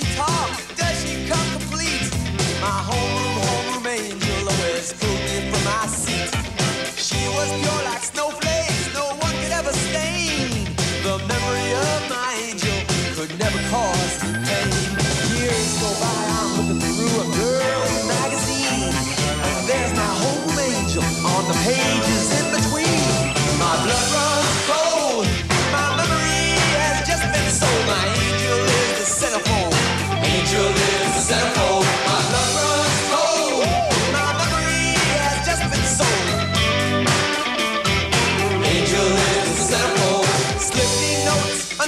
she talk? Does she come complete? My homeroom, homeroom angel always pulled me from my seat. She was pure like snowflakes, no one could ever stain. The memory of my angel could never cause me pain. Years go by, I'm looking through a girl magazine. There's my homeroom angel on the pages in the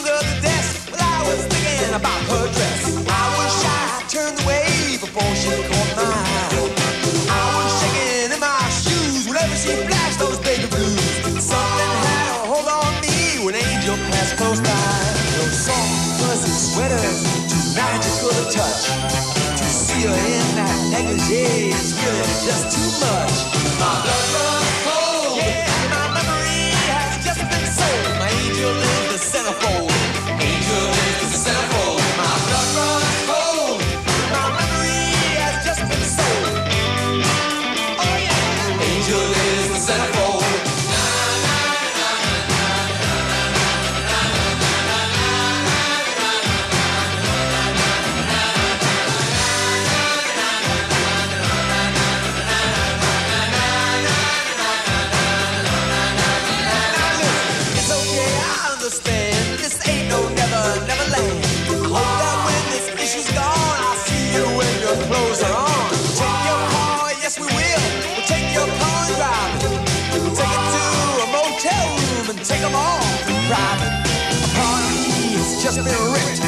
under the desk while I was thinking about her dress. I turned away before she caught my eye. I was shaking in my shoes whenever she flashed those baby blues. Something had a hold on me when Angel passed close by. Those soft, fuzzy sweaters, touch. To see her in that negligee is really just too much. My blood understand. This ain't no never, never land. Hope that when this issue's gone, I'll see you when your clothes are on. Take your car, yes we will. We'll take your car and drive it. Take it to a motel room and take 'em all private. A part of me has just been ripped